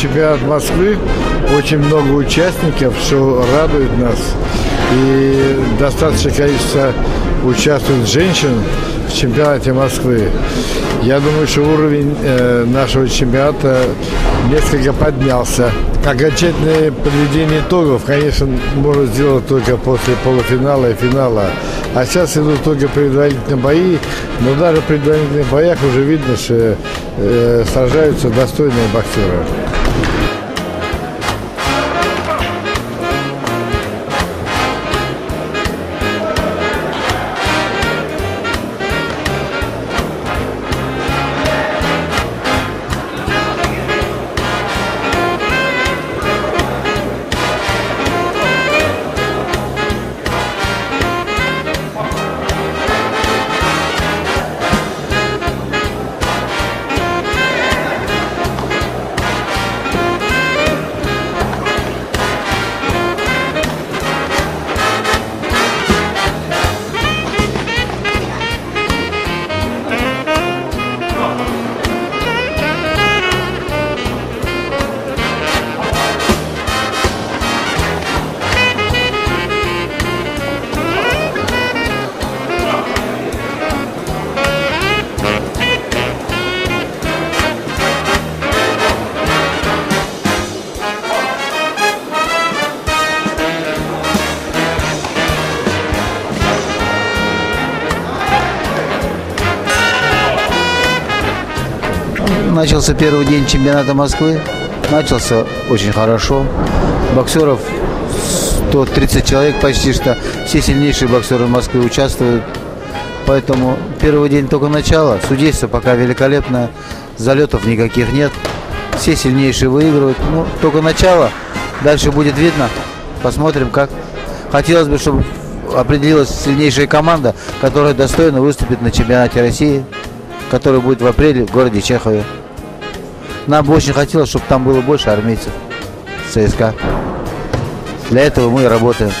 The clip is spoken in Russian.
чемпионат Москвы, очень много участников, что радует нас. И достаточное количество участвует женщин в чемпионате Москвы. Я думаю, что уровень э, нашего чемпионата несколько поднялся. Окончательное подведение итогов, конечно, можно сделать только после полуфинала и финала. А сейчас идут только предварительные бои, но даже в предварительных боях уже видно, что э, сражаются достойные боксеры. Начался первый день чемпионата Москвы. Начался очень хорошо. Боксеров 130 человек почти что. Все сильнейшие боксеры Москвы участвуют. Поэтому первый день только начало. Судейство пока великолепное. Залетов никаких нет. Все сильнейшие выигрывают. Ну, только начало. Дальше будет видно. Посмотрим, как. Хотелось бы, чтобы определилась сильнейшая команда, которая достойно выступит на чемпионате России, который будет в апреле в городе Чехове. Нам бы очень хотелось, чтобы там было больше армейцев ЦСКА. Для этого мы и работаем.